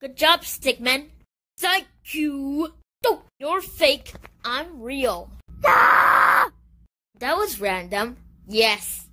Good job, Stickman. Thank you. Oh, you're fake. I'm real. Ah! That was random. Yes.